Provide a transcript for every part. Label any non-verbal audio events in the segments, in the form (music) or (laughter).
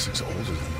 This looks older than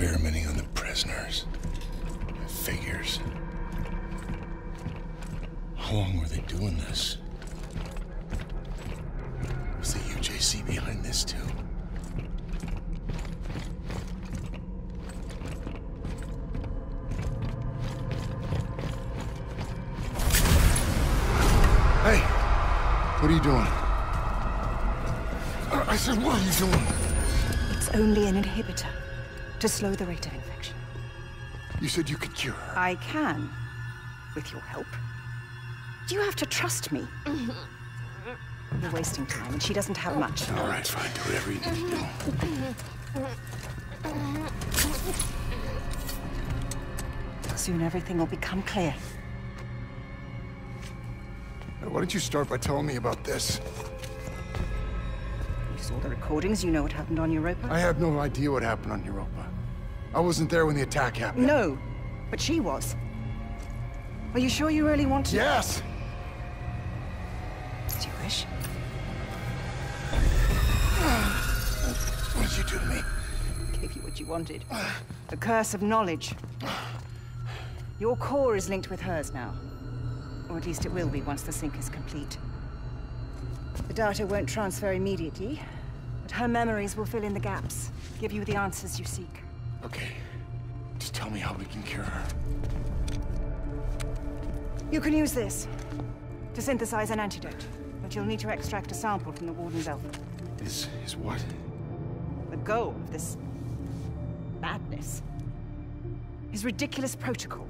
Experimenting on the prisoners. Figures. How long were they doing this? Was the UJC behind this too? Hey, what are you doing? I said, what are you doing? It's only an inhibitor to slow the rate of infection. You said you could cure her. I can, with your help. Do you have to trust me? (laughs) You're wasting time, and she doesn't have much. All right, fine. Do whatever you need to do. Soon everything will become clear. Why don't you start by telling me about this? You saw the recordings, you know what happened on Europa? I have no idea what happened on Europa. I wasn't there when the attack happened. No, but she was. Are you sure you really want to? Yes! Do you wish? What did you do to me? Gave you what you wanted. The curse of knowledge. Your core is linked with hers now. Or at least it will be once the sync is complete. The data won't transfer immediately, but her memories will fill in the gaps, give you the answers you seek. Okay. Just tell me how we can cure her. You can use this to synthesize an antidote, but you'll need to extract a sample from the Warden's Alpha. Is... is what? The goal of this madness is the Callisto protocol.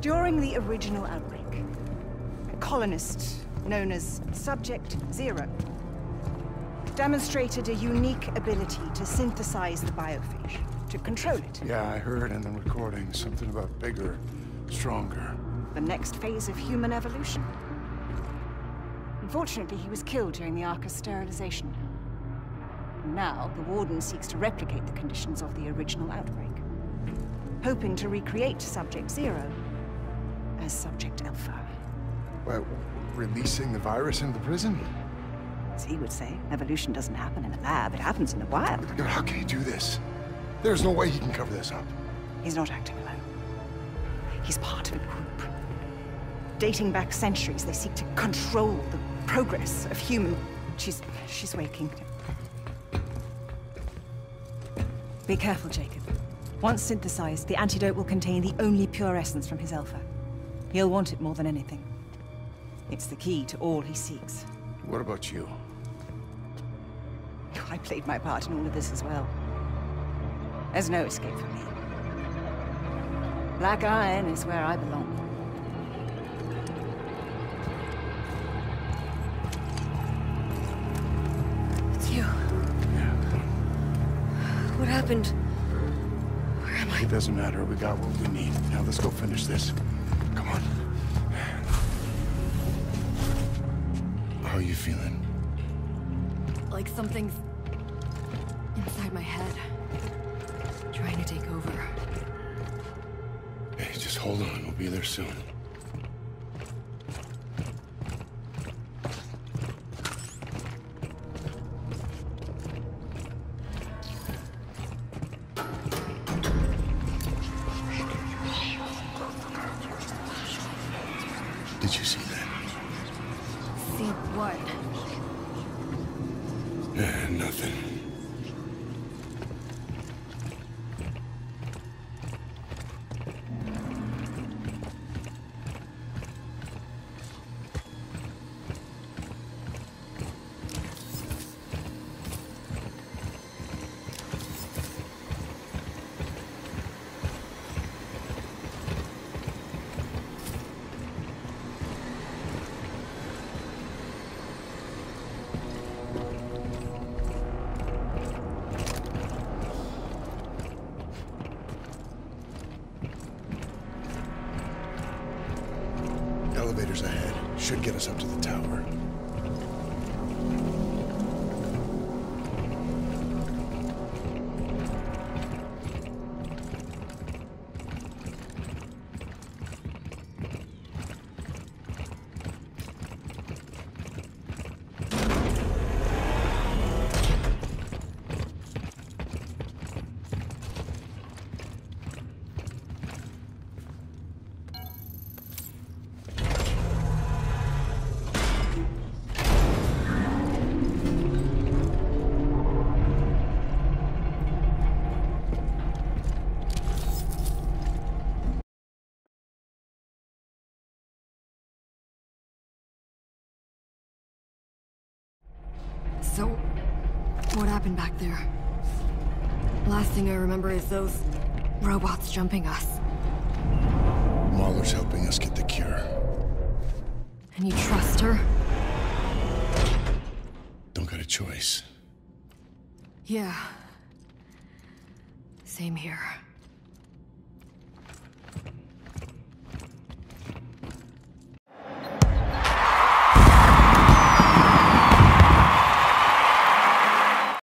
During the original outbreak, a colonist known as Subject Zero demonstrated a unique ability to synthesize the biophage, to control it. Yeah, I heard in the recording something about bigger, stronger. The next phase of human evolution. Unfortunately, he was killed during the Arca's sterilization. And now, the Warden seeks to replicate the conditions of the original outbreak, hoping to recreate Subject Zero as Subject Alpha. What, releasing the virus into the prison? As he would say, evolution doesn't happen in a lab, it happens in the wild. Yeah, How can he do this? There's no way he can cover this up. He's not acting alone. He's part of a group. Dating back centuries, they seek to control the progress of human... She's... she's waking. Be careful, Jacob. Once synthesized, the antidote will contain the only pure essence from his alpha. He'll want it more than anything. It's the key to all he seeks. What about you? I played my part in all of this as well. There's no escape for me. Black Iron is where I belong. It's you. Yeah. What happened? Where am I? It doesn't matter. We got what we need. Now let's go finish this. How are you feeling? Like something's inside my head. Trying to take over. Hey, just hold on. We'll be there soon. Eh, nothing. So, what happened back there? Last thing I remember is those robots jumping us. Mahler's helping us get the cure. And you trust her? Don't got a choice. Yeah. Same here.